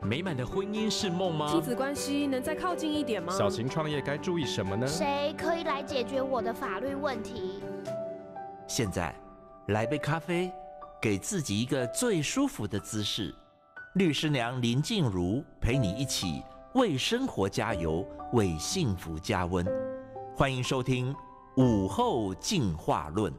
美满的婚姻是梦吗？亲子关系能再靠近一点吗？小型创业该注意什么呢？谁可以来解决我的法律问题？现在来杯咖啡，给自己一个最舒服的姿势。律师娘林静茹陪你一起为生活加油，为幸福加温。欢迎收听午后进化论。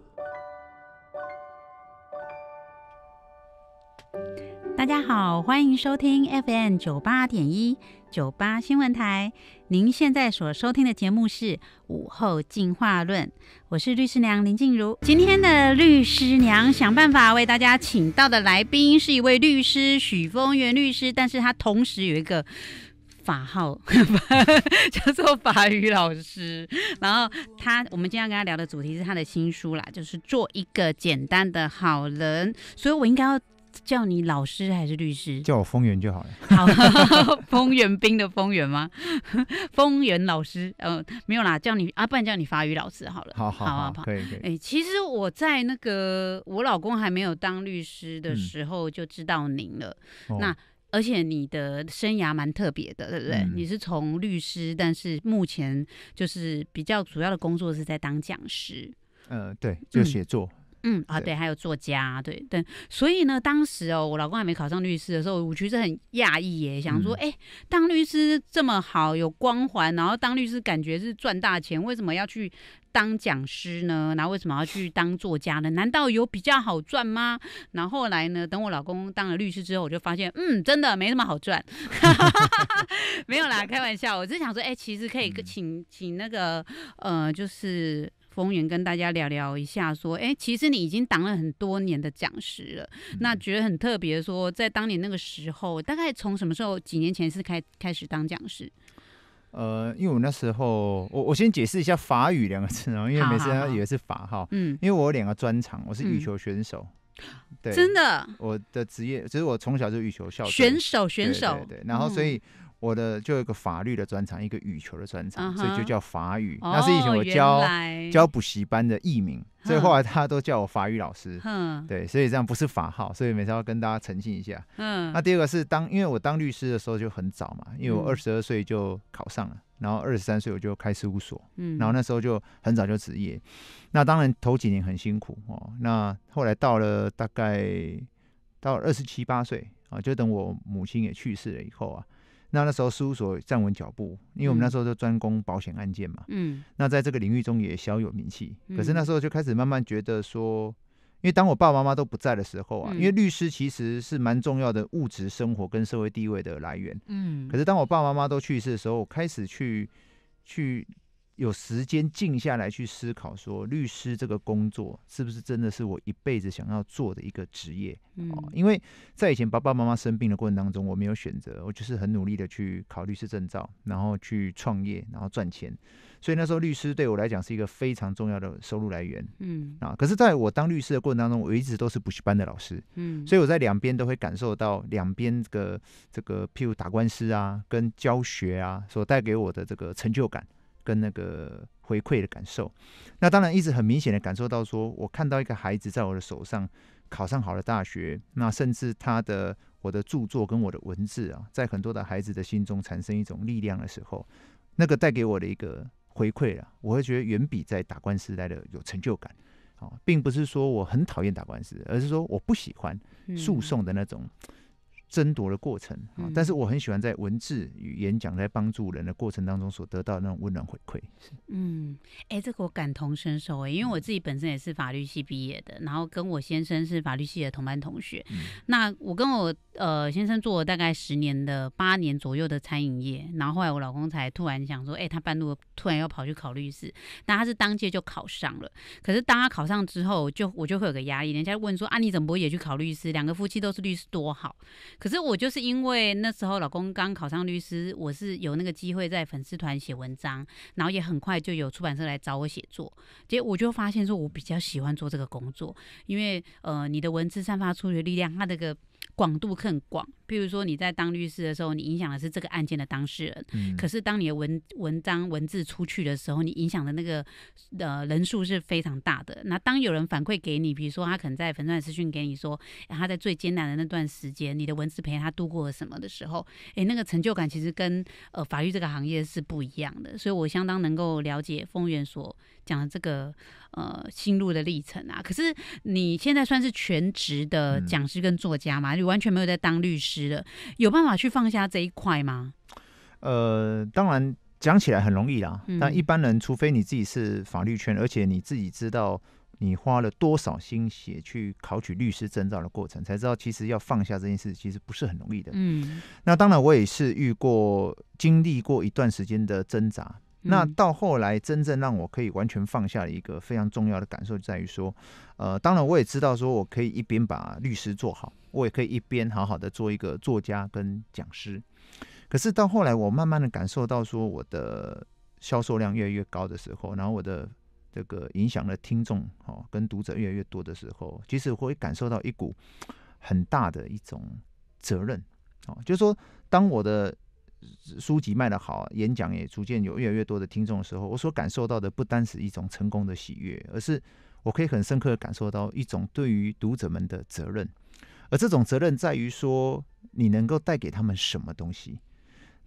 大家好，欢迎收听 FM 九八点一九八新闻台。您现在所收听的节目是午后进化论，我是律师娘林静茹。今天的律师娘想办法为大家请到的来宾是一位律师许峰源律师，但是他同时有一个。法号 叫做法语老师，然后他，我们今天要跟他聊的主题是他的新书啦，就是做一个简单的好人，所以我应该要。叫你老师还是律师？叫我丰源就好了。好，丰源兵的丰源吗？丰源老师，呃，没有啦，叫你啊，不然叫你法语老师好了。好好好，可以可以。哎，其实我在那个我老公还没有当律师的时候就知道您了。那而且你的生涯蛮特别的，对不对？你是从律师，但是目前就是比较主要的工作是在当讲师。呃，对，就写作。嗯啊，对，还有作家，对对，所以呢，当时哦，我老公还没考上律师的时候，我其实很讶异耶，想说，哎，当律师这么好，有光环，然后当律师感觉是赚大钱，为什么要去当讲师呢？然后为什么要去当作家呢？难道有比较好赚吗？然后后来呢，等我老公当了律师之后，我就发现，嗯，真的没什么好赚，没有啦，开玩笑，我只是想说，哎，其实可以请请那个，呃，就是。公园跟大家聊聊一下，说，哎，其实你已经当了很多年的讲师了，那觉得很特别。说在当年那个时候，大概从什么时候？几年前是开开始当讲师？呃，因为我那时候，我我先解释一下法语两个字哦，因为每次他以为是法号，嗯，因为我有两个专长，我是羽球选手，对，真的，我的职业，其实我从小就羽球校选手，选手，对，然后所以。我的就有一个法律的专长，一个羽球的专长，所以就叫法语。那是以前我教教补习班的艺名，所以后来大家都叫我法语老师。嗯，对，所以这样不是法号，所以每次要跟大家澄清一下。嗯，那第二个是当，因为我当律师的时候就很早嘛，因为我二十二岁就考上了，然后二十三岁我就开事务所，嗯，然后那时候就很早就职业。那当然头几年很辛苦哦，那后来到了大概到二十七八岁啊，就等我母亲也去世了以后啊。那那时候事务所站稳脚步，因为我们那时候就专攻保险案件嘛。嗯。那在这个领域中也小有名气。可是那时候就开始慢慢觉得说，因为当我爸爸妈妈都不在的时候啊，因为律师其实是蛮重要的物质生活跟社会地位的来源。嗯。可是当我爸爸妈妈都去世的时候，我开始去去。有时间静下来去思考，说律师这个工作是不是真的是我一辈子想要做的一个职业？哦，因为在以前爸爸妈妈生病的过程当中，我没有选择，我就是很努力的去考律师证照，然后去创业，然后赚钱。所以那时候律师对我来讲是一个非常重要的收入来源。嗯啊，可是在我当律师的过程当中，我一直都是补习班的老师。嗯，所以我在两边都会感受到两边这个这个，譬如打官司啊，跟教学啊，所带给我的这个成就感。跟那个回馈的感受，那当然一直很明显的感受到，说我看到一个孩子在我的手上考上好的大学，那甚至他的我的著作跟我的文字啊，在很多的孩子的心中产生一种力量的时候，那个带给我的一个回馈啊，我会觉得远比在打官司来的有成就感。哦，并不是说我很讨厌打官司，而是说我不喜欢诉讼的那种。争夺的过程啊，但是我很喜欢在文字与演讲在帮助人的过程当中所得到那种温暖回馈。嗯，哎，这个我感同身受哎，因为我自己本身也是法律系毕业的，然后跟我先生是法律系的同班同学。那我跟我呃先生做了大概十年的八年左右的餐饮业，然后后来我老公才突然想说，哎，他半路突然要跑去考律师，但他是当届就考上了。可是当他考上之后，就我就会有个压力，人家问说啊，你怎么不也去考律师？两个夫妻都是律师多好。可是我就是因为那时候老公刚考上律师，我是有那个机会在粉丝团写文章，然后也很快就有出版社来找我写作，结果我就发现说我比较喜欢做这个工作，因为呃你的文字散发出的力量，它这个广度更广，譬如说你在当律师的时候，你影响的是这个案件的当事人，嗯可是当你的文文章文字出去的时候，你影响的那个呃人数是非常大的。那当有人反馈给你，比如说他可能在粉钻私讯给你说，哎他在最艰难的那段时间，你的文字陪他度过了什么的时候，哎，那个成就感其实跟呃法律这个行业是不一样的。所以我相当能够了解丰源所讲的这个呃心路的历程啊。可是你现在算是全职的讲师跟作家嘛，你完全没有在当律师了，有办法去放下这一块吗？呃，当然讲起来很容易啦，嗯但一般人除非你自己是法律圈，而且你自己知道你花了多少心血去考取律师证照的过程，才知道其实要放下这件事其实不是很容易的。嗯，那当然我也是遇过、经历过一段时间的挣扎。那嗯。到后来，真正让我可以完全放下的一个非常重要的感受，就在于说，呃，当然我也知道说我可以一边把律师做好，我也可以一边好好的做一个作家跟讲师。可是到后来，我慢慢的感受到说，我的销售量越来越高的时候，然后我的这个影响的听众哦跟读者越来越多的时候，其实我会感受到一股很大的一种责任。哦，就是说，当我的书籍卖得好，演讲也逐渐有越来越多的听众的时候，我所感受到的不单是一种成功的喜悦，而是我可以很深刻的感受到一种对于读者们的责任。而这种责任在于说，你能够带给他们什么东西。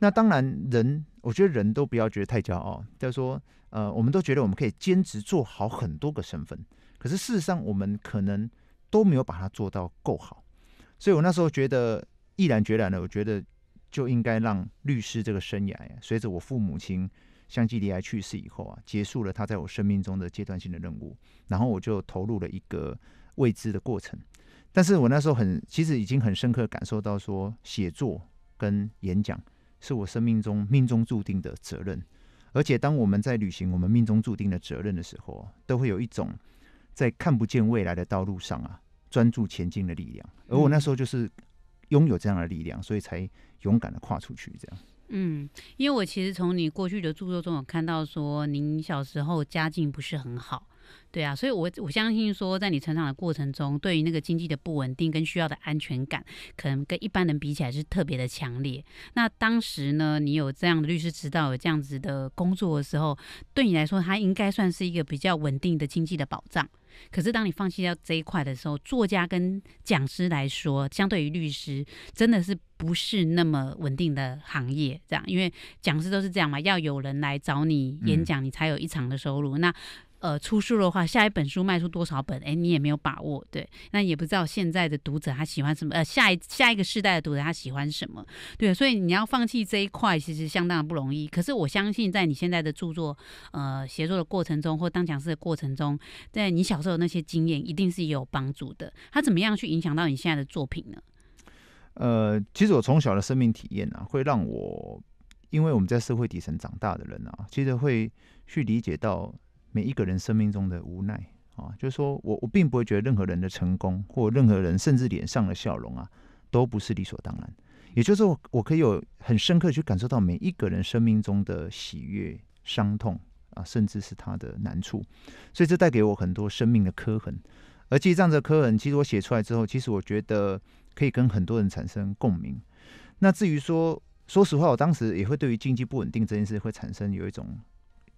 那当然，人我觉得人都不要觉得太骄傲，就是说，呃，我们都觉得我们可以兼职做好很多个身份，可是事实上我们可能都没有把它做到够好。所以我那时候觉得毅然决然的，我觉得就应该让律师这个生涯呀，随着我父母亲相继离开去世以后啊，结束了他在我生命中的阶段性的任务，然后我就投入了一个未知的过程。但是我那时候很，其实已经很深刻感受到说，写作跟演讲是我生命中命中注定的责任。而且当我们在履行我们命中注定的责任的时候，都会有一种在看不见未来的道路上啊，专注前进的力量。而我那时候就是拥有这样的力量，所以才勇敢的跨出去，这样。嗯，因为我其实从你过去的著作中有看到说，您小时候家境不是很好，对啊，所以我我相信说，在你成长的过程中，对于那个经济的不稳定跟需要的安全感，可能跟一般人比起来是特别的强烈。那当时呢，你有这样的律师指导，有这样子的工作的时候，对你来说，它应该算是一个比较稳定的经济的保障。可是当你放弃掉这一块的时候，作家跟讲师来说，相对于律师，真的是不是那么稳定的行业。这样，因为讲师都是这样嘛，要有人来找你演讲，你才有一场的收入。那呃，出书的话，下一本书卖出多少本，哎，你也没有把握，对，那也不知道现在的读者他喜欢什么，呃，下一下一个世代的读者他喜欢什么，对，所以你要放弃这一块，其实相当的不容易。可是我相信，在你现在的著作，呃，写作的过程中，或当讲师的过程中，在你小时候那些经验，一定是有帮助的。他怎么样去影响到你现在的作品呢？呃，其实我从小的生命体验啊，会让我，因为我们在社会底层长大的人啊，其实会去理解到。每一个人生命中的无奈啊，就是说我我并不会觉得任何人的成功或任何人甚至脸上的笑容啊，都不是理所当然。也就是说，我可以有很深刻去感受到每一个人生命中的喜悦、伤痛啊，甚至是他的难处。所以这带给我很多生命的刻痕。而其实这样的刻痕，其实我写出来之后，其实我觉得可以跟很多人产生共鸣。那至于说，说实话，我当时也会对于经济不稳定这件事会产生有一种。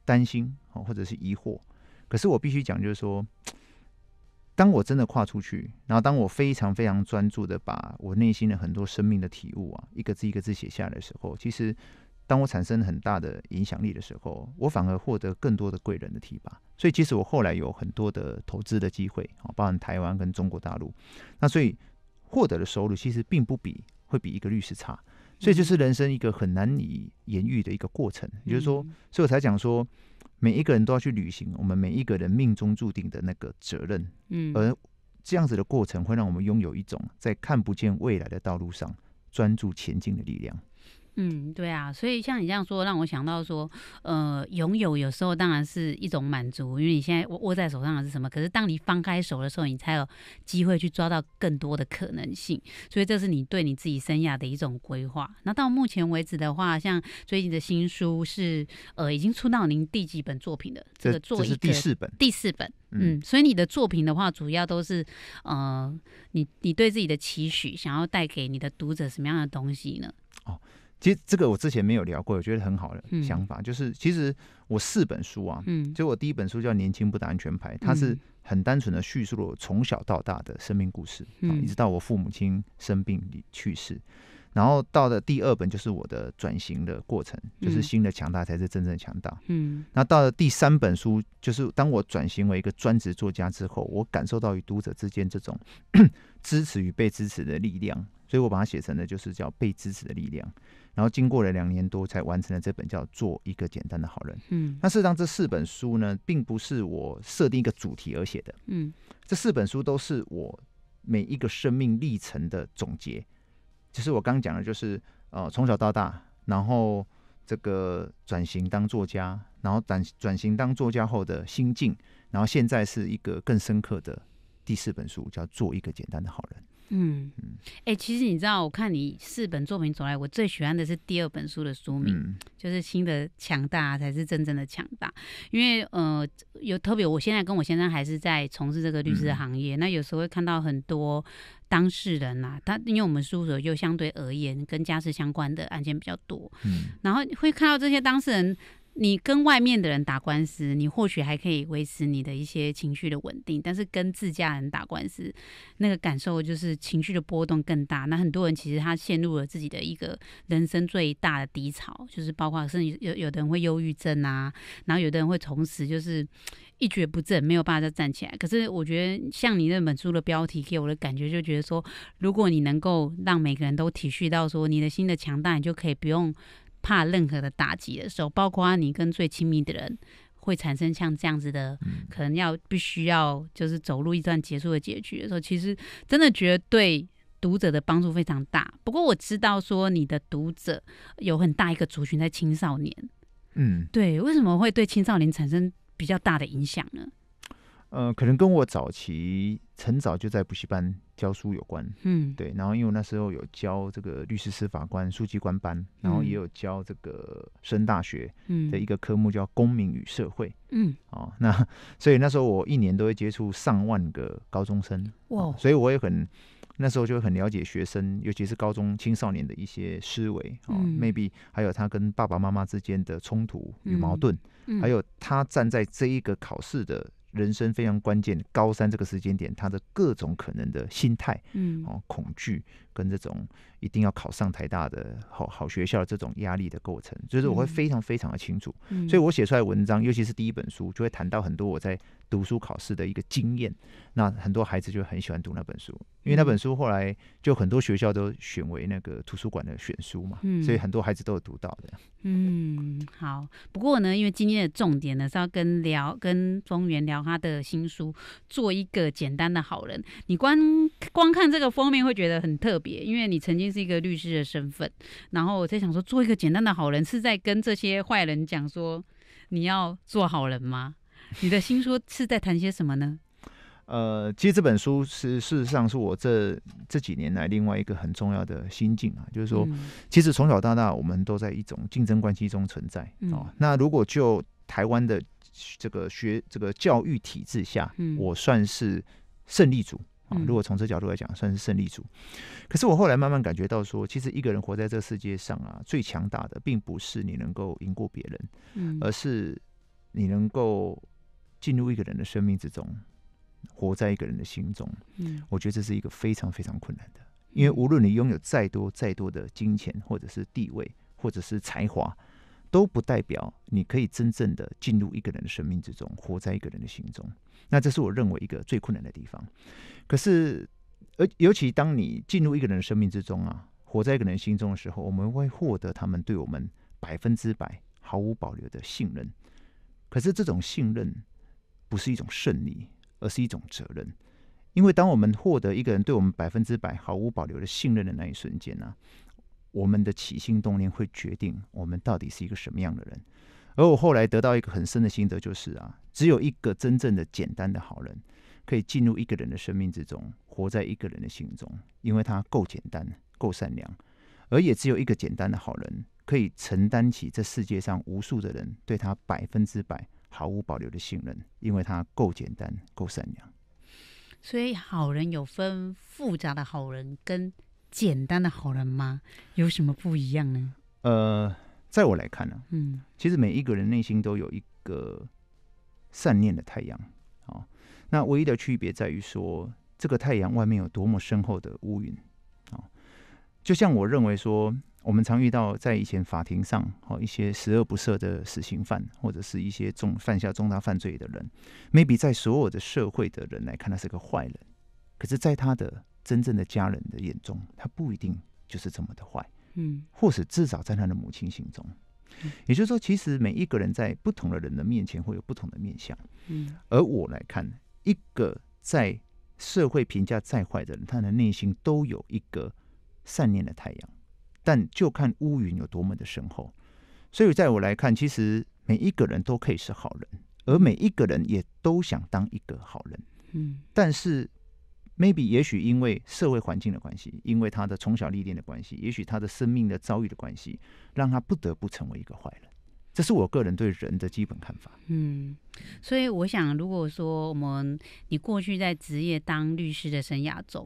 担心哦，或者是疑惑，可是我必须讲，就是说，当我真的跨出去，然后当我非常非常专注的把我内心的很多生命的体悟啊，一个字一个字写下来的时候，其实当我产生很大的影响力的时候，我反而获得更多的贵人的提拔。所以，其实我后来有很多的投资的机会啊，包含台湾跟中国大陆，那所以获得的收入其实并不比会比一个律师差。所以就是人生一个很难以言喻的一个过程，也就是说，所以我才讲说，每一个人都要去履行我们每一个人命中注定的那个责任，嗯，而这样子的过程会让我们拥有一种在看不见未来的道路上专注前进的力量。嗯，对啊，所以像你这样说，让我想到说，呃，拥有有时候当然是一种满足，因为你现在握握在手上的是什么？可是当你放开手的时候，你才有机会去抓到更多的可能性。所以这是你对你自己生涯的一种规划。那到目前为止的话，像最近的新书是呃，已经出到您第几本作品的？这个做这是第四本，第四本。嗯，所以你的作品的话，主要都是呃，你你对自己的期许，想要带给你的读者什么样的东西呢？哦。其实这个我之前没有聊过，我觉得很好的想法，就是其实我四本书啊，嗯，就我第一本书叫《年轻不打安全牌》，它是很单纯的叙述了我从小到大的生命故事，嗯，一直到我父母亲生病去世，然后到了第二本就是我的转型的过程，就是新的强大才是真正强大，嗯，那到了第三本书，就是当我转型为一个专职作家之后，我感受到与读者之间这种 支持与被支持的力量，所以我把它写成了就是叫被支持的力量。然后经过了两年多，才完成了这本叫《做一个简单的好人》。嗯，那事实上这四本书呢，并不是我设定一个主题而写的。嗯，这四本书都是我每一个生命历程的总结。就是我刚讲的，就是呃，从小到大，然后这个转型当作家，然后转转型当作家后的心境，然后现在是一个更深刻的第四本书，叫《做一个简单的好人》。嗯。嗯，哎，其实你知道，我看你四本作品走来，我最喜欢的是第二本书的书名，就是“新的强大才是真正的强大”。因为呃，有特别，我现在跟我先生还是在从事这个律师行业，那有时候会看到很多当事人呐，他因为我们事务所就相对而言跟家事相关的案件比较多，嗯，然后会看到这些当事人。你跟外面的人打官司，你或许还可以维持你的一些情绪的稳定，但是跟自家人打官司，那个感受就是情绪的波动更大。那很多人其实他陷入了自己的一个人生最大的低潮，就是包括甚至有有的人会忧郁症啊，然后有的人会从此就是一蹶不振，没有办法再站起来。可是我觉得像你那本书的标题给我的感觉，就觉得说，如果你能够让每个人都体恤到说你的心的强大，你就可以不用。怕任何的打击的时候，包括你跟最亲密的人会产生像这样子的，可能要必须要就是走入一段结束的结局的时候，其实真的觉得对读者的帮助非常大。不过我知道说你的读者有很大一个族群在青少年，嗯，对，为什么会对青少年产生比较大的影响呢？呃，可能跟我早期很早就在补习班教书有关，嗯，对。然后因为我那时候有教这个律师、司法官、书记官班，然后也有教这个升大学的一个科目叫公民与社会，嗯，哦，那所以那时候我一年都会接触上万个高中生，哇，所以我也很那时候就很了解学生，尤其是高中青少年的一些思维。啊，maybe 还有他跟爸爸妈妈之间的冲突与矛盾，还有他站在这一个考试的。人生非常关键，高三这个时间点，他的各种可能的心态，嗯，哦，恐惧跟这种一定要考上台大的好好学校的这种压力的构成，就是我会非常非常的清楚，所以我写出来文章，尤其是第一本书，就会谈到很多我在读书考试的一个经验。那很多孩子就很喜欢读那本书，因为那本书后来就很多学校都选为那个图书馆的选书嘛，所以很多孩子都有读到的。嗯，好。不过呢，因为今天的重点呢是要跟聊跟丰源聊他的新书，做一个简单的好人。你光光看这个封面会觉得很特别，因为你曾经是一个律师的身份。然后我在想说，做一个简单的好人是在跟这些坏人讲说你要做好人吗？你的新书是在谈些什么呢？呃，其实这本书是事实上是我这这几年来另外一个很重要的心境啊，就是说，其实从小到大我们都在一种竞争关系中存在哦。那如果就台湾的这个学这个教育体制下，我算是胜利组啊。如果从这角度来讲，算是胜利组。可是我后来慢慢感觉到说，其实一个人活在这个世界上啊，最强大的并不是你能够赢过别人，嗯，而是你能够进入一个人的生命之中。活在一个人的心中，嗯，我觉得这是一个非常非常困难的，因为无论你拥有再多再多的金钱，或者是地位，或者是才华，都不代表你可以真正的进入一个人的生命之中，活在一个人的心中。那这是我认为一个最困难的地方。可是，而尤其当你进入一个人的生命之中啊，活在一个人心中的时候，我们会获得他们对我们百分之百毫无保留的信任。可是这种信任不是一种胜利。而是一种责任，因为当我们获得一个人对我们百分之百毫无保留的信任的那一瞬间呢，我们的起心动念会决定我们到底是一个什么样的人。而我后来得到一个很深的心得，就是啊，只有一个真正的简单的好人，可以进入一个人的生命之中，活在一个人的心中，因为他够简单、够善良。而也只有一个简单的好人，可以承担起这世界上无数的人对他百分之百毫无保留的信任，因为他够简单、够善良。所以，好人有分复杂的好人跟简单的好人吗？有什么不一样呢？呃，在我来看呢，嗯，其实每一个人内心都有一个善念的太阳啊。那唯一的区别在于说，这个太阳外面有多么深厚的乌云啊。就像我认为说。我们常遇到在以前法庭上，哦，一些十恶不赦的死刑犯，或者是一些重犯下重大犯罪的人，maybe 在所有的社会的人来看，他是个坏人，可是，在他的真正的家人的眼中，他不一定就是这么的坏，嗯，或是至少在他的母亲心中，也就是说，其实每一个人在不同的人的面前会有不同的面相，嗯，而我来看，一个在社会评价再坏的人，他的内心都有一个善念的太阳。但就看乌云有多么的深厚，所以在我来看，其实每一个人都可以是好人，而每一个人也都想当一个好人。嗯，但是 maybe 也许因为社会环境的关系，因为他的从小历练的关系，也许他的生命的遭遇的关系，让他不得不成为一个坏人。这是我个人对人的基本看法。嗯，所以我想，如果说我们你过去在职业当律师的生涯中，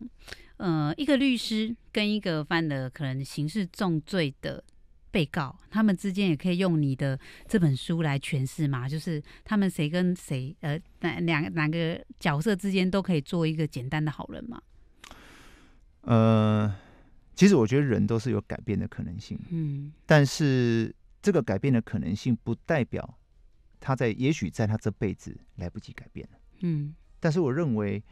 呃，一个律师跟一个犯了可能刑事重罪的被告，他们之间也可以用你的这本书来诠释嘛？就是他们谁跟谁，呃，哪两哪个角色之间都可以做一个简单的好人嘛？呃，其实我觉得人都是有改变的可能性。嗯，但是。这个改变的可能性不代表他在，也许在他这辈子来不及改变了。嗯，但是我认为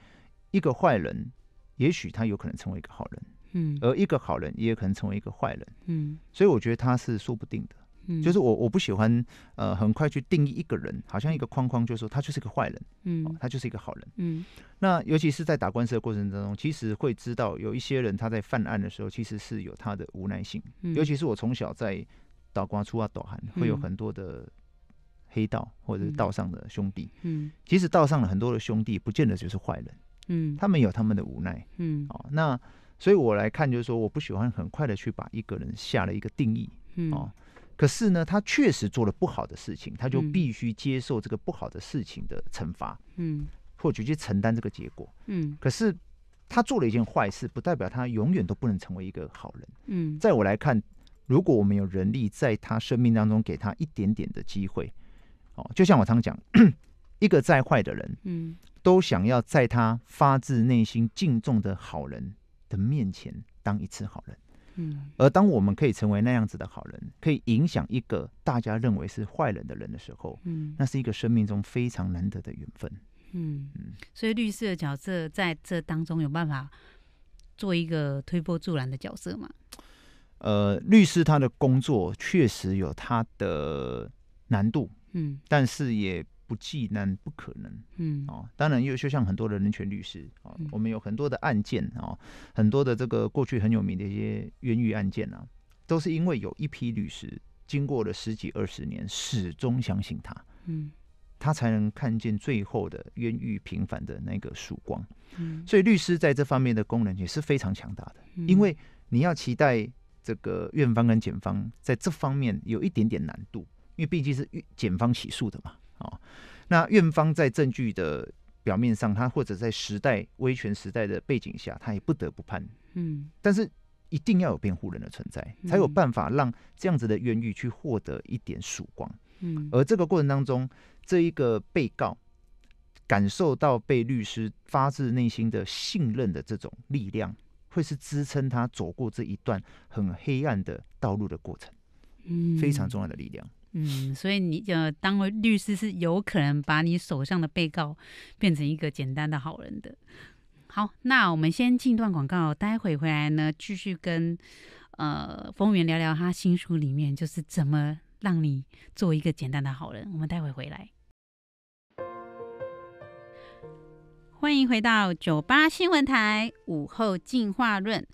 一个坏人，也许他有可能成为一个好人。嗯，而一个好人也有可能成为一个坏人。嗯，所以我觉得他是说不定的。嗯，就是我我不喜欢呃很快去定义一个人，好像一个框框，就说他就是个坏人。嗯，他就是一个好人。嗯，那尤其是在打官司的过程当中，其实会知道有一些人他在犯案的时候，其实是有他的无奈性。嗯，尤其是我从小在。道光出啊，斗寒会有很多的黑道或者是道上的兄弟。嗯，其实道上的很多的兄弟，不见得就是坏人。嗯，他们有他们的无奈。嗯，哦，那所以我来看，就是说，我不喜欢很快的去把一个人下了一个定义。嗯，哦，可是呢，他确实做了不好的事情，他就必须接受这个不好的事情的惩罚。嗯，或者去承担这个结果。嗯，可是他做了一件坏事，不代表他永远都不能成为一个好人。嗯，在我来看。如果我们有人力在他生命当中给他一点点的机会，哦，就像我常讲，一个再坏的人，嗯，都想要在他发自内心敬重的好人的面前当一次好人，嗯，而当我们可以成为那样子的好人，可以影响一个大家认为是坏人的人的时候，嗯，那是一个生命中非常难得的缘分，嗯。嗯，所以律师的角色在这当中有办法做一个推波助澜的角色吗？呃，律师他的工作确实有他的难度，嗯，但是也不既难不可能，嗯，哦，当然又就像很多的人权律师啊，我们有很多的案件啊，很多的这个过去很有名的一些冤狱案件啊，都是因为有一批律师经过了十几二十年，始终相信他，嗯，他才能看见最后的冤狱平反的那个曙光，嗯，所以律师在这方面的功能也是非常强大的，因为你要期待。这个院方跟检方在这方面有一点点难度，因为毕竟是检方起诉的嘛，哦，那院方在证据的表面上，他或者在时代威权时代的背景下，他也不得不判，嗯，但是一定要有辩护人的存在，才有办法让这样子的冤狱去获得一点曙光，嗯，而这个过程当中，这一个被告感受到被律师发自内心的信任的这种力量。会是支撑他走过这一段很黑暗的道路的过程，嗯，非常重要的力量。嗯，所以你呃，当为律师是有可能把你手上的被告变成一个简单的好人的。好，那我们先进段广告，待会回来呢，继续跟呃风云聊聊他新书里面就是怎么让你做一个简单的好人。我们待会回来。欢迎回到九八新闻台午后进化论，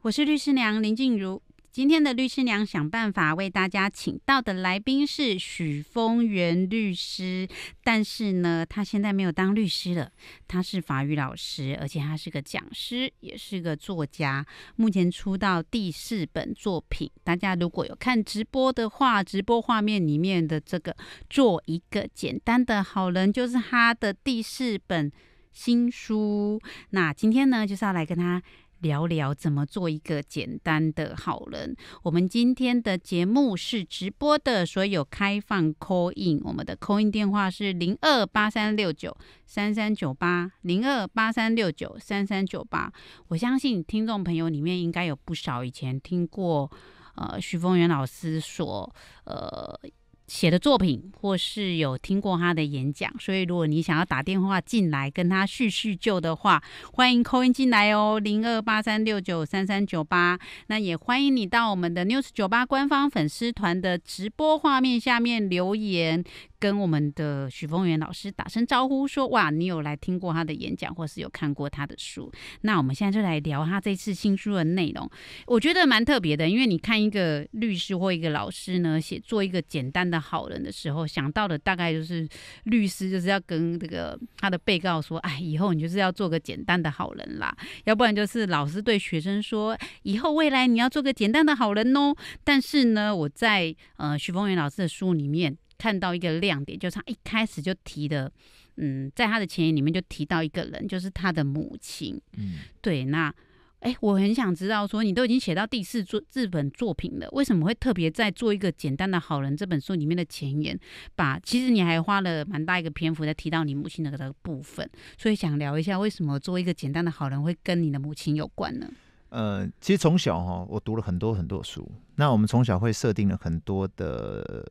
我是律师娘林静茹。今天的律师娘想办法为大家请到的来宾是许峰源律师，但是呢，他现在没有当律师了，他是法语老师，而且他是个讲师，也是个作家。目前出到第四本作品，大家如果有看直播的话，直播画面里面的这个“做一个简单的好人”就是他的第四本新书。那今天呢，就是要来跟他。聊聊怎么做一个简单的好人。我们今天的节目是直播的，所以有开放 call in。我们的 call in 电话是零二八三六九三三九八零二八三六九三三九八。我相信听众朋友里面应该有不少以前听过呃徐峰元老师所呃。写的作品，或是有听过他的演讲，所以如果你想要打电话进来跟他叙叙旧的话，欢迎扣音进来哦，零二八三六九三三九八。那也欢迎你到我们的 News 九八官方粉丝团的直播画面下面留言。跟我们的许峰源老师打声招呼，说哇，你有来听过他的演讲，或是有看过他的书？那我们现在就来聊他这次新书的内容。我觉得蛮特别的，因为你看一个律师或一个老师呢，写做一个简单的好人的时候，想到的大概就是律师就是要跟这个他的被告说，哎，以后你就是要做个简单的好人啦，要不然就是老师对学生说，以后未来你要做个简单的好人哦。但是呢，我在呃徐峰源老师的书里面。看到一个亮点，就是他一开始就提的，嗯，在他的前言里面就提到一个人，就是他的母亲。嗯，对，那，哎，我很想知道，说你都已经写到第四作日本作品了，为什么会特别在做一个简单的好人这本书里面的前言，把其实你还花了蛮大一个篇幅在提到你母亲的这个部分，所以想聊一下，为什么做一个简单的好人会跟你的母亲有关呢？呃，其实从小哈，我读了很多很多书，那我们从小会设定了很多的。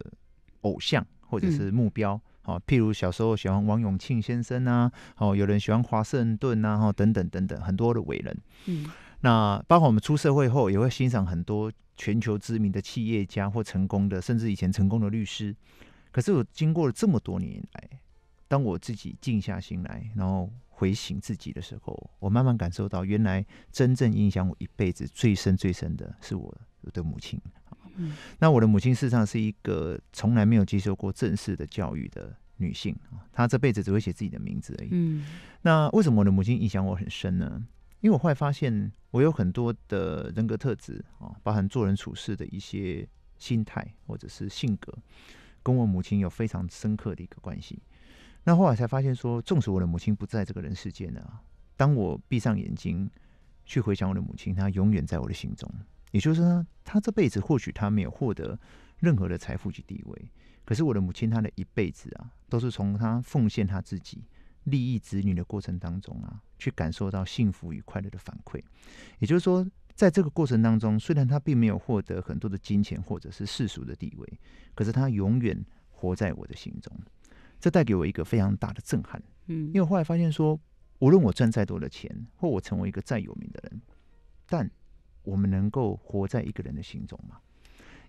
偶像或者是目标，哦，譬如小时候喜欢王永庆先生啊，哦，有人喜欢华盛顿啊，哈，等等等等，很多的伟人。嗯，那包括我们出社会后，也会欣赏很多全球知名的企业家或成功的，甚至以前成功的律师。可是我经过了这么多年来，当我自己静下心来，然后回醒自己的时候，我慢慢感受到，原来真正影响我一辈子最深最深的是我的母亲。那我的母亲事实上是一个从来没有接受过正式的教育的女性啊，她这辈子只会写自己的名字而已。嗯，那为什么我的母亲影响我很深呢？因为我后来发现，我有很多的人格特质啊，包含做人处事的一些心态或者是性格，跟我母亲有非常深刻的一个关系。那后来才发现说，纵使我的母亲不在这个人世间呢，当我闭上眼睛去回想我的母亲，她永远在我的心中。也就是说，他这辈子或许他没有获得任何的财富及地位，可是我的母亲，她的一辈子啊，都是从她奉献她自己、利益子女的过程当中啊，去感受到幸福与快乐的反馈。也就是说，在这个过程当中，虽然她并没有获得很多的金钱或者是世俗的地位，可是她永远活在我的心中。这带给我一个非常大的震撼。嗯，因为后来发现说，无论我赚再多的钱，或我成为一个再有名的人，但我们能够活在一个人的心中吗？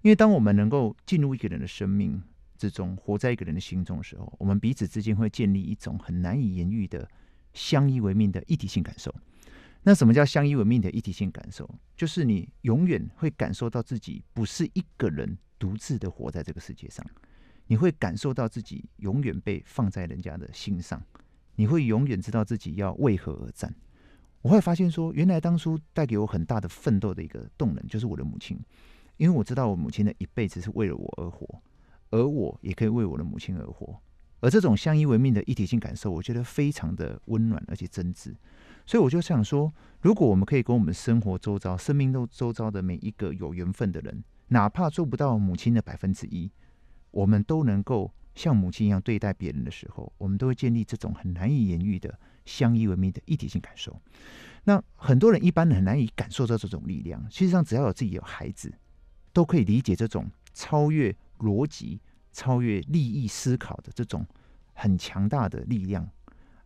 因为当我们能够进入一个人的生命之中，活在一个人的心中的时候，我们彼此之间会建立一种很难以言喻的相依为命的一体性感受。那什么叫相依为命的一体性感受？就是你永远会感受到自己不是一个人独自的活在这个世界上，你会感受到自己永远被放在人家的心上，你会永远知道自己要为何而战。我会发现说，原来当初带给我很大的奋斗的一个动能，就是我的母亲，因为我知道我母亲的一辈子是为了我而活，而我也可以为我的母亲而活，而这种相依为命的一体性感受，我觉得非常的温暖而且真挚，所以我就想说，如果我们可以跟我们生活周遭、生命都周遭的每一个有缘分的人，哪怕做不到母亲的百分之一，我们都能够像母亲一样对待别人的时候，我们都会建立这种很难以言喻的。相依为命的一体性感受，那很多人一般很难以感受到这种力量。事实上，只要有自己有孩子，都可以理解这种超越逻辑、超越利益思考的这种很强大的力量。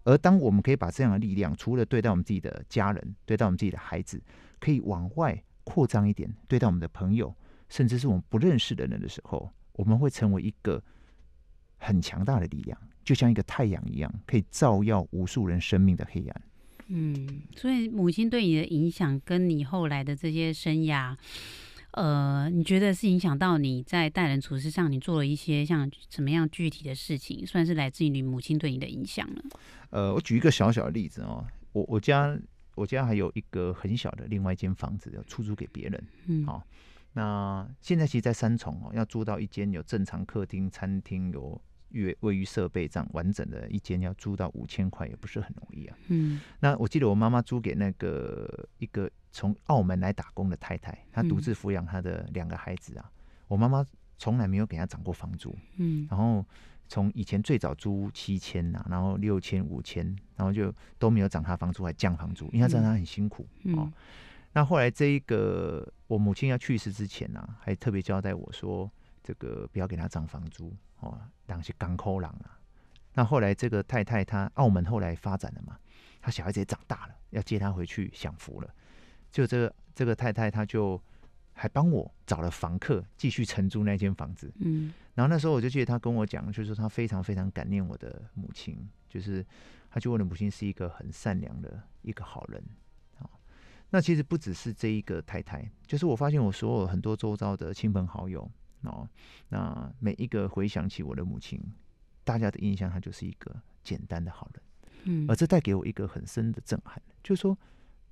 而当我们可以把这样的力量，除了对待我们自己的家人、对待我们自己的孩子，可以往外扩张一点，对待我们的朋友，甚至是我们不认识的人的时候，我们会成为一个很强大的力量。就像一个太阳一样，可以照耀无数人生命的黑暗。嗯，所以母亲对你的影响，跟你后来的这些生涯，呃，你觉得是影响到你在待人处事上，你做了一些像什么样具体的事情，算是来自于你母亲对你的影响呢？呃，我举一个小小的例子哦，我我家我家还有一个很小的另外一间房子要出租给别人，嗯，好，那现在其实，在三重哦，要租到一间有正常客厅、餐厅有。卫卫浴设备这样完整的一间要租到五千块也不是很容易啊。嗯，那我记得我妈妈租给那个一个从澳门来打工的太太，她独自抚养她的两个孩子啊。我妈妈从来没有给她涨过房租。嗯，然后从以前最早租七千呐，然后六千、五千，然后就都没有涨她房租，还降房租，因为她知道她很辛苦哦。那后来这一个我母亲要去世之前呢，还特别交代我说，这个不要给她涨房租。哦，当是港口人啊，那后来这个太太她澳门后来发展了嘛，她小孩子也长大了，要接她回去享福了。就这个这个太太，她就还帮我找了房客继续承租那间房子。嗯，然后那时候我就记得她跟我讲，就是说她非常非常感念我的母亲，就是她觉得我的母亲是一个很善良的一个好人。啊，那其实不只是这一个太太，就是我发现我所有很多周遭的亲朋好友。哦，那每一个回想起我的母亲，大家的印象，她就是一个简单的好人，嗯，而这带给我一个很深的震撼，就是说，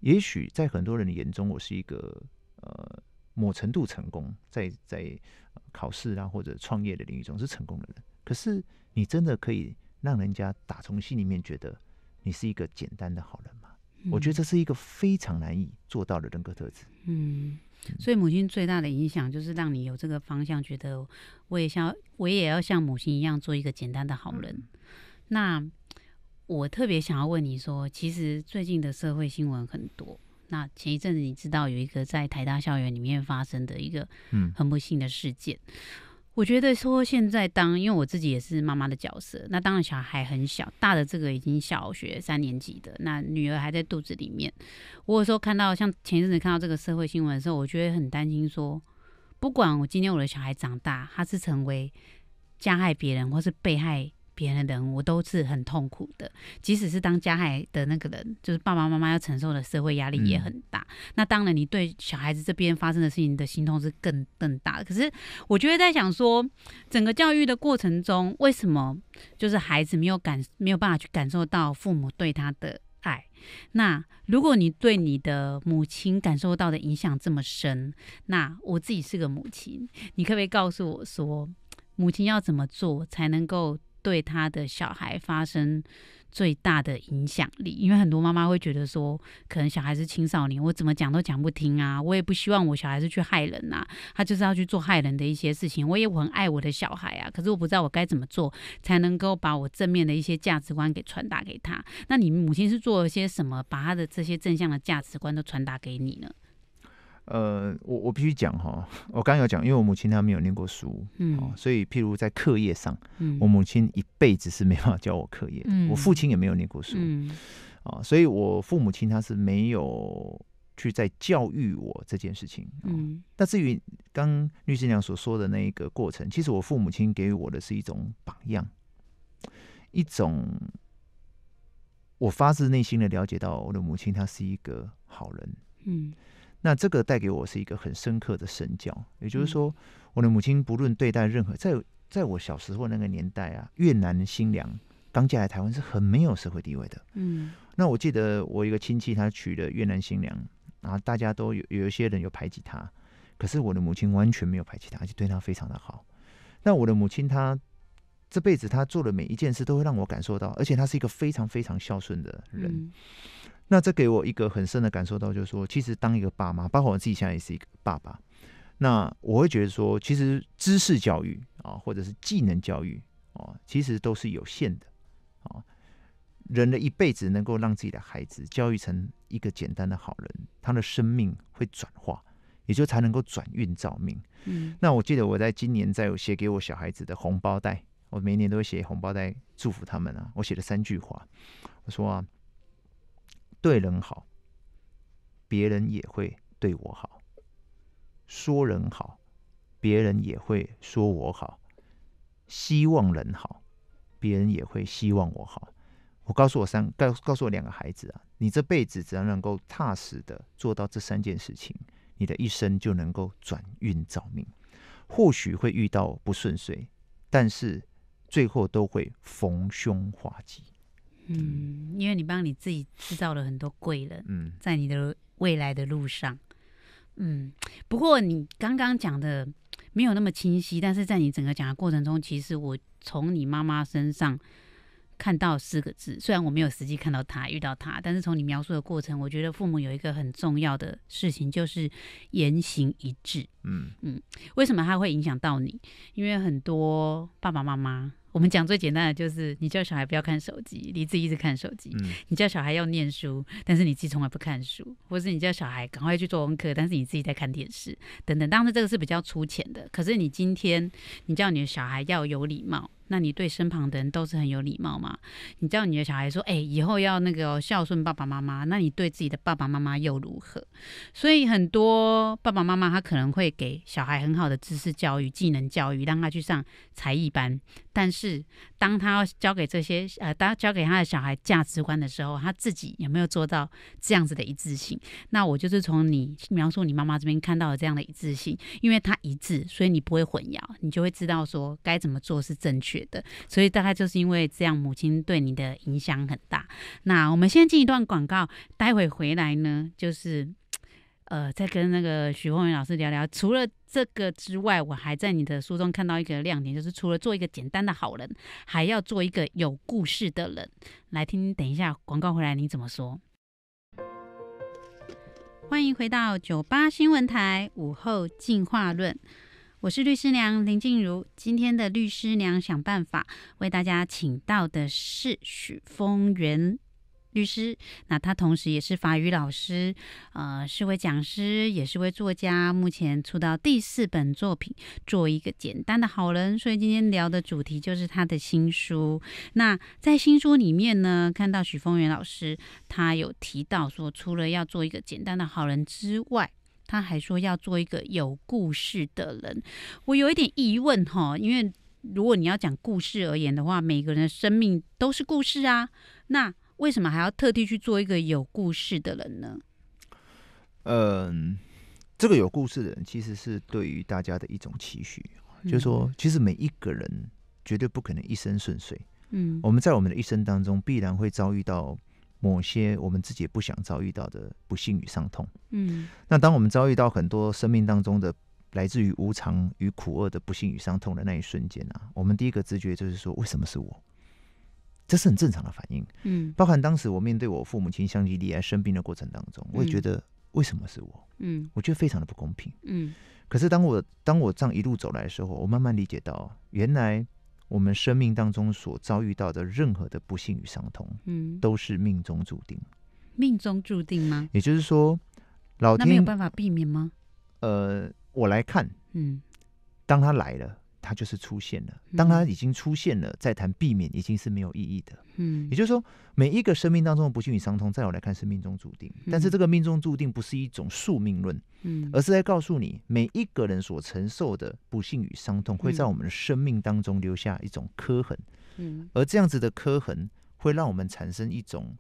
也许在很多人的眼中，我是一个呃某程度成功，在在考试啊或者创业的领域中是成功的人，可是你真的可以让人家打从心里面觉得你是一个简单的好人吗？我觉得这是一个非常难以做到的人格特质，嗯。所以母亲最大的影响就是让你有这个方向，觉得我也像我也要像母亲一样做一个简单的好人。那我特别想要问你说，其实最近的社会新闻很多。那前一阵子你知道有一个在台大校园里面发生的一个很不幸的事件。我觉得说现在当，因为我自己也是妈妈的角色，那当然小孩很小，大的这个已经小学三年级的，那女儿还在肚子里面。我有时候看到像前一阵子看到这个社会新闻的时候，我觉得很担心，说不管我今天我的小孩长大，他是成为加害别人或是被害。别人的人，我都是很痛苦的。即使是当加害的那个人，就是爸爸妈妈要承受的社会压力也很大。那当然，你对小孩子这边发生的事情的心痛是更更大的。可是，我觉得在想说，整个教育的过程中，为什么就是孩子没有感没有办法去感受到父母对他的爱？那如果你对你的母亲感受到的影响这么深，那我自己是个母亲，你可不可以告诉我说，母亲要怎么做才能够？对他的小孩发生最大的影响力，因为很多妈妈会觉得说，可能小孩是青少年，我怎么讲都讲不听啊，我也不希望我小孩是去害人呐，他就是要去做害人的一些事情。我也很爱我的小孩啊，可是我不知道我该怎么做才能够把我正面的一些价值观给传达给他。那你母亲是做了些什么，把他的这些正向的价值观都传达给你呢？呃，我我必须讲哈，我刚刚有讲，因为我母亲她没有念过书，嗯，所以譬如在课业上，嗯，我母亲一辈子是没办法教我课业的，我父亲也没有念过书，嗯，啊，所以我父母亲他是没有去在教育我这件事情，嗯，那至于刚律师娘所说的那一个过程，其实我父母亲给予我的是一种榜样，一种我发自内心的了解到我的母亲她是一个好人，嗯。那这个带给我是一个很深刻的身教，也就是说，我的母亲不论对待任何，在在我小时候那个年代啊，越南新娘刚嫁来台湾是很没有社会地位的。嗯，那我记得我一个亲戚他娶了越南新娘，然后大家都有有一些人有排挤他，可是我的母亲完全没有排挤他，而且对他非常的好。那我的母亲她这辈子她做的每一件事都会让我感受到，而且她是一个非常非常孝顺的人。那这给我一个很深的感受到，就是说，其实当一个爸妈，包括我自己现在也是一个爸爸，那我会觉得说，其实知识教育啊，或者是技能教育啊，其实都是有限的啊。人的一辈子能够让自己的孩子教育成一个简单的好人，他的生命会转化，也就才能够转运造命。嗯，那我记得我在今年在写给我小孩子的红包袋，我每年都会写红包袋祝福他们啊。我写了三句话，我说啊。对人好，别人也会对我好；说人好，别人也会说我好；希望人好，别人也会希望我好。我告诉我三告告诉我两个孩子啊，你这辈子只要能够踏实的做到这三件事情，你的一生就能够转运造命。或许会遇到不顺遂，但是最后都会逢凶化吉。嗯，因为你帮你自己制造了很多贵人，嗯，在你的未来的路上，嗯。不过你刚刚讲的没有那么清晰，但是在你整个讲的过程中，其实我从你妈妈身上。看到四个字，虽然我没有实际看到她遇到她，但是从你描述的过程，我觉得父母有一个很重要的事情，就是言行一致。嗯嗯，为什么它会影响到你？因为很多爸爸妈妈。我们讲最简单的就是，你叫小孩不要看手机，你自己一直看手机；你叫小孩要念书，但是你自己从来不看书；或是你叫小孩赶快去做功课，但是你自己在看电视等等。当然这个是比较粗浅的，可是你今天你叫你的小孩要有礼貌。那你对身旁的人都是很有礼貌吗？你叫你的小孩说：“哎，以后要那个孝顺爸爸妈妈。”那你对自己的爸爸妈妈又如何？所以很多爸爸妈妈他可能会给小孩很好的知识教育、技能教育，让他去上才艺班。但是当他要教给这些呃，当教给他的小孩价值观的时候，他自己有没有做到这样子的一致性？那我就是从你描述你妈妈这边看到的这样的一致性，因为他一致，所以你不会混淆，你就会知道说该怎么做是正确。觉得，所以大概就是因为这样，母亲对你的影响很大。那我们先进一段广告，待会回来呢，就是呃，再跟那个许凤云老师聊聊。除了这个之外，我还在你的书中看到一个亮点，就是除了做一个简单的好人，还要做一个有故事的人。来听，等一下广告回来你怎么说？欢迎回到九八新闻台午后进化论。我是律师娘林静茹，今天的律师娘想办法为大家请到的是许峰源律师，那他同时也是法语老师，呃，是位讲师，也是位作家，目前出到第四本作品，做一个简单的好人，所以今天聊的主题就是他的新书。那在新书里面呢，看到许峰源老师他有提到说，除了要做一个简单的好人之外，他还说要做一个有故事的人，我有一点疑问哈，因为如果你要讲故事而言的话，每个人的生命都是故事啊，那为什么还要特地去做一个有故事的人呢？嗯，这个有故事的人其实是对于大家的一种期许，就是说，其实每一个人绝对不可能一生顺遂，嗯，我们在我们的一生当中必然会遭遇到。某些我们自己不想遭遇到的不幸与伤痛，嗯，那当我们遭遇到很多生命当中的来自于无常与苦厄的不幸与伤痛的那一瞬间啊，我们第一个直觉就是说，为什么是我？这是很正常的反应，嗯，包含当时我面对我父母亲相继离癌生病的过程当中，我也觉得为什么是我？嗯，我觉得非常的不公平，嗯，可是当我当我这样一路走来的时候，我慢慢理解到，原来。我们生命当中所遭遇到的任何的不幸与伤痛，嗯，都是命中注定。命中注定吗？也就是说，老天没有办法避免吗？呃，我来看，嗯，当他来了。它就是出现了。当它已经出现了，再谈避免已经是没有意义的。嗯，也就是说，每一个生命当中的不幸与伤痛，在我来看是命中注定。但是这个命中注定不是一种宿命论，嗯，而是在告诉你，每一个人所承受的不幸与伤痛，会在我们的生命当中留下一种刻痕。嗯，而这样子的刻痕，会让我们产生一种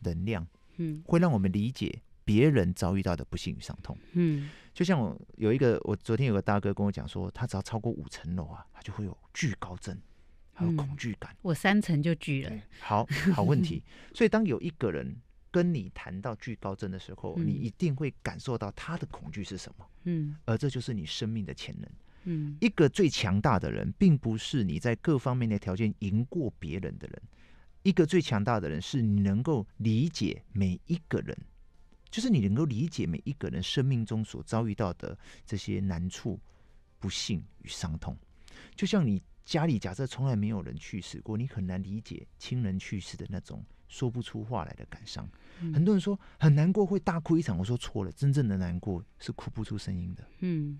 能量，嗯，会让我们理解别人遭遇到的不幸与伤痛。嗯。就像我有一个，我昨天有个大哥跟我讲说，他只要超过五层楼啊，他就会有惧高症，还有恐惧感。我三层就惧了。好好问题。所以当有一个人跟你谈到惧高症的时候，你一定会感受到他的恐惧是什么。嗯。而这就是你生命的潜能。嗯。一个最强大的人，并不是你在各方面的条件赢过别人的人。一个最强大的人，是你能够理解每一个人。就是你能够理解每一个人生命中所遭遇到的这些难处、不幸与伤痛，就像你家里假设从来没有人去世过，你很难理解亲人去世的那种说不出话来的感伤。很多人说很难过会大哭一场，我说错了，真正的难过是哭不出声音的。嗯，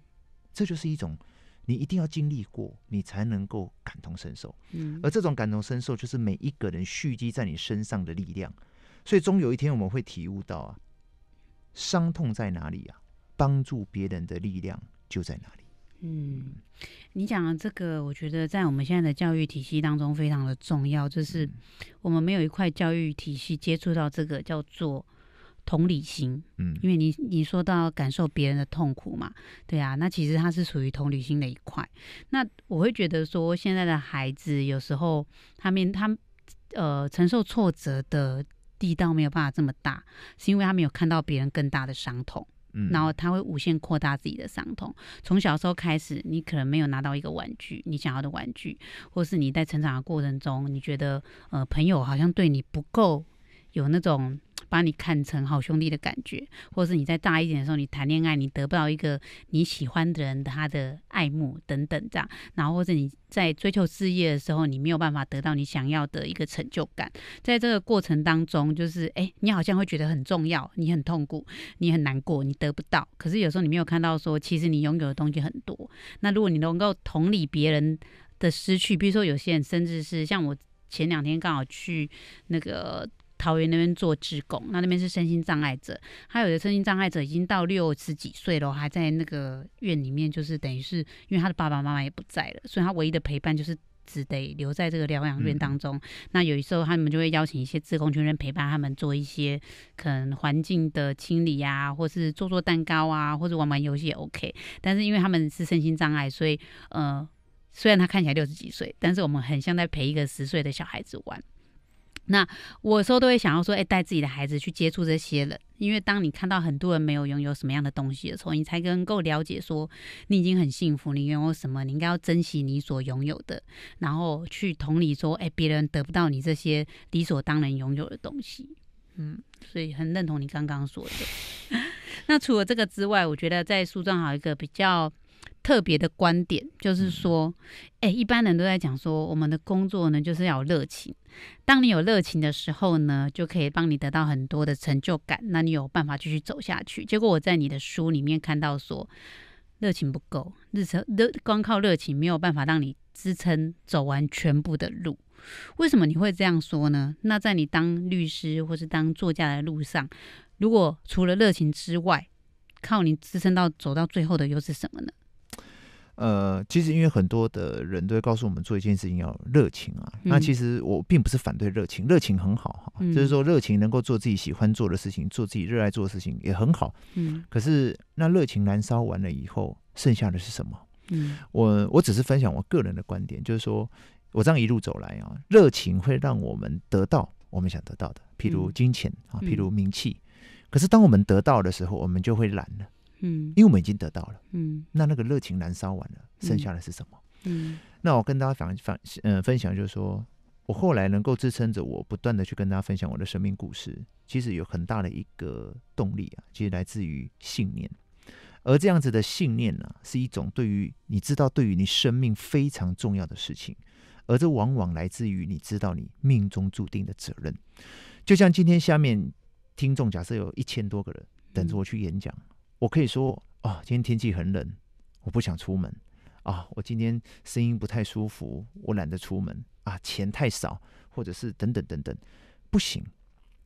这就是一种你一定要经历过，你才能够感同身受。嗯，而这种感同身受就是每一个人蓄积在你身上的力量，所以终有一天我们会体悟到啊。伤痛在哪里啊？帮助别人的力量就在哪里。嗯，你讲的这个，我觉得在我们现在的教育体系当中非常的重要，就是我们没有一块教育体系接触到这个叫做同理心，嗯，因为你你说到感受别人的痛苦嘛，对啊，那其实它是属于同理心的一块。那我会觉得说，现在的孩子有时候他们他呃承受挫折的力道没有办法这么大，是因为他没有看到别人更大的伤痛，嗯，然后他会无限扩大自己的伤痛。从小时候开始，你可能没有拿到一个玩具，你想要的玩具，或是你在成长的过程中，你觉得呃朋友好像对你不够有那种。把你看成好兄弟的感觉，或者是你在大一点的时候，你谈恋爱，你得不到一个你喜欢的人他的爱慕等等这样，然后或者你在追求事业的时候，你没有办法得到你想要的一个成就感，在这个过程当中，就是哎，你好像会觉得很重要，你很痛苦，你很难过，你得不到，可是有时候你没有看到说，其实你拥有的东西很多。那如果你能够同理别人的失去，比如说有些人甚至是像我前两天刚好去那个。桃园那边做志工，那那边是身心障碍者，他有的身心障碍者已经到六十几岁了，还在那个院里面，就是等于是因为他的爸爸妈妈也不在了，所以他唯一的陪伴就是只得留在这个疗养院当中。那有时候他们就会邀请一些志工群人陪伴他们做一些可能环境的清理啊，或是做做蛋糕啊，或者玩玩游戏也 OK。但是因为他们是身心障碍，所以呃，虽然他看起来六十几岁，但是我们很像在陪一个十岁的小孩子玩。那我有时候都会想要说，哎，带自己的孩子去接触这些人，因为当你看到很多人没有拥有什么样的东西的时候，你才能够了解说，你已经很幸福，你拥有什么，你应该要珍惜你所拥有的，然后去同理说，哎，别人得不到你这些理所当然拥有的东西，嗯，所以很认同你刚刚说的。那除了这个之外，我觉得在书中还有一个比较。特别的观点就是说，哎，一般人都在讲说，我们的工作呢就是要有热情。当你有热情的时候呢，就可以帮你得到很多的成就感，那你有办法继续走下去。结果我在你的书里面看到说，热情不够，日程热光靠热情没有办法让你支撑走完全部的路。为什么你会这样说呢？那在你当律师或是当作家的路上，如果除了热情之外，靠你支撑到走到最后的又是什么呢？呃，其实因为很多的人都会告诉我们做一件事情要热情啊。那其实我并不是反对热情，热情很好哈。就是说热情能够做自己喜欢做的事情，做自己热爱做的事情也很好。嗯。可是那热情燃烧完了以后，剩下的是什么？嗯。我我只是分享我个人的观点，就是说我这样一路走来啊，热情会让我们得到我们想得到的，譬如金钱啊，譬如名气。可是当我们得到的时候，我们就会懒了。嗯，因为我们已经得到了，嗯，那那个热情燃烧完了，剩下的是什么？嗯，那我跟大家反反嗯分享，就是说我后来能够支撑着我不断的去跟大家分享我的生命故事，其实有很大的一个动力啊，其实来自于信念，而这样子的信念呢，是一种对于你知道对于你生命非常重要的事情，而这往往来自于你知道你命中注定的责任，就像今天下面听众假设有一千多个人等着我去演讲。我可以说啊，今天天气很冷，我不想出门啊。我今天声音不太舒服，我懒得出门啊。钱太少，或者是等等等等，不行，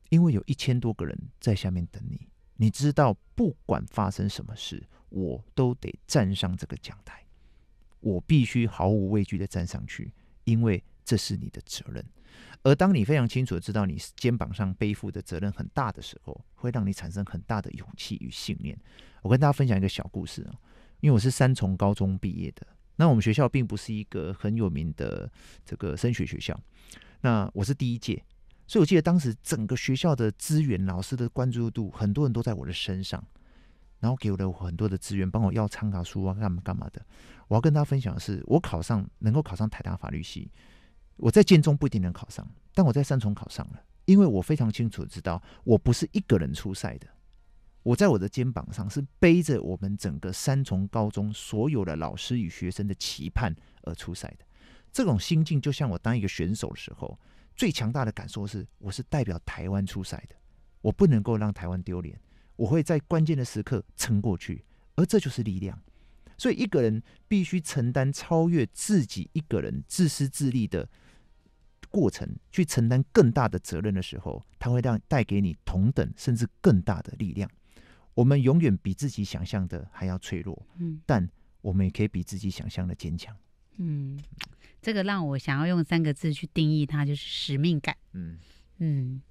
因为有一千多个人在下面等你。你知道，不管发生什么事，我都得站上这个讲台，我必须毫无畏惧的站上去，因为这是你的责任。而当你非常清楚的知道你肩膀上背负的责任很大的时候，会让你产生很大的勇气与信念。我跟大家分享一个小故事啊，因为我是三重高中毕业的，那我们学校并不是一个很有名的这个升学学校，那我是第一届，所以我记得当时整个学校的资源、老师的关注度，很多人都在我的身上，然后给了我很多的资源，帮我要参考书啊，干嘛干嘛的。我要跟大家分享的是，我考上能够考上台大法律系。我在建中不一定能考上，但我在三重考上了，因为我非常清楚知道，我不是一个人出赛的，我在我的肩膀上是背着我们整个三重高中所有的老师与学生的期盼而出赛的。这种心境就像我当一个选手的时候，最强大的感受是，我是代表台湾出赛的，我不能够让台湾丢脸，我会在关键的时刻撑过去，而这就是力量。所以一个人必须承担超越自己一个人自私自利的。过程去承担更大的责任的时候，它会让带给你同等甚至更大的力量。我们永远比自己想象的还要脆弱，嗯，但我们也可以比自己想象的坚强。嗯，这个让我想要用三个字去定义它，就是使命感。嗯，嗯，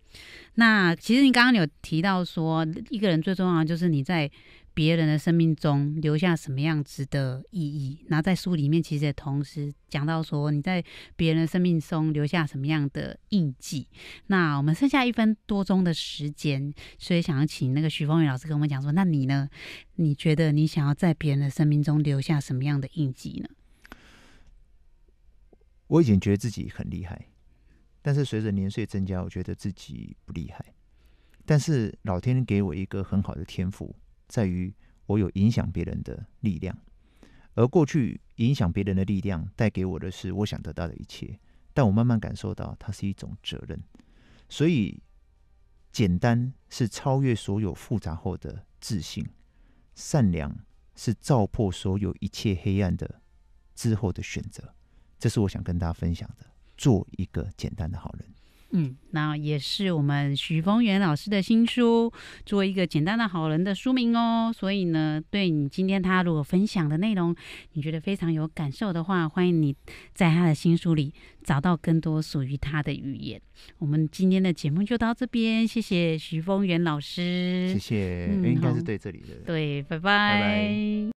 那其实你刚刚有提到说，一个人最重要的就是你在。别人的生命中留下什么样子的意义？那在书里面其实也同时讲到说，你在别人的生命中留下什么样的印记？那我们剩下一分多钟的时间，所以想要请那个徐峰宇老师跟我们讲说，那你呢？你觉得你想要在别人的生命中留下什么样的印记呢？我以前觉得自己很厉害，但是随着年岁增加，我觉得自己不厉害。但是老天给我一个很好的天赋。在于我有影响别人的力量，而过去影响别人的力量带给我的是我想得到的一切，但我慢慢感受到它是一种责任。所以，简单是超越所有复杂后的自信，善良是照破所有一切黑暗的之后的选择。这是我想跟大家分享的，做一个简单的好人。嗯，那也是我们许峰源老师的新书《做一个简单的好人》的书名哦。所以呢，对你今天他如果分享的内容，你觉得非常有感受的话，欢迎你在他的新书里找到更多属于他的语言。我们今天的节目就到这边，谢谢许峰源老师，谢谢，应该是对这里的，对，拜拜。